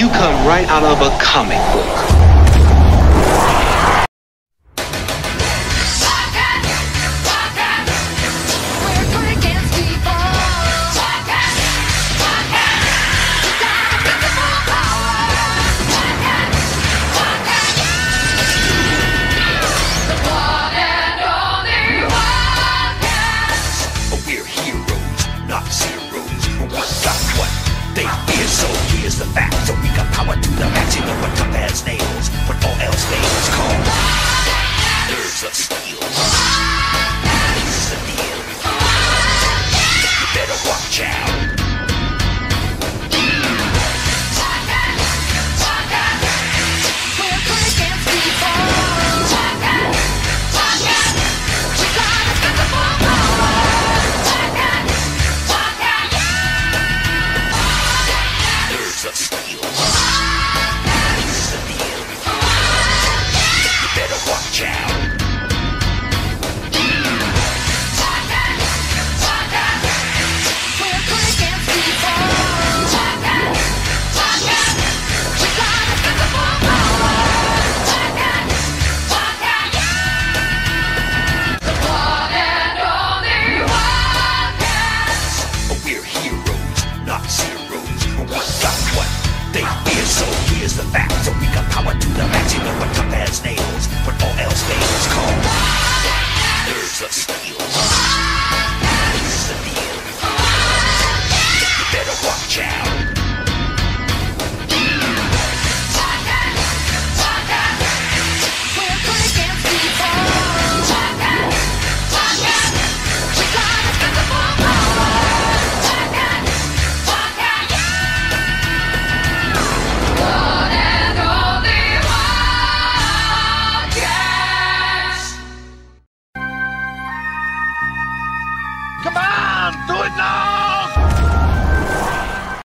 You come right out of a comic book. they is. So here's the fact. So we got power to the max. You know what? Come Come on, do it now!